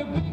could be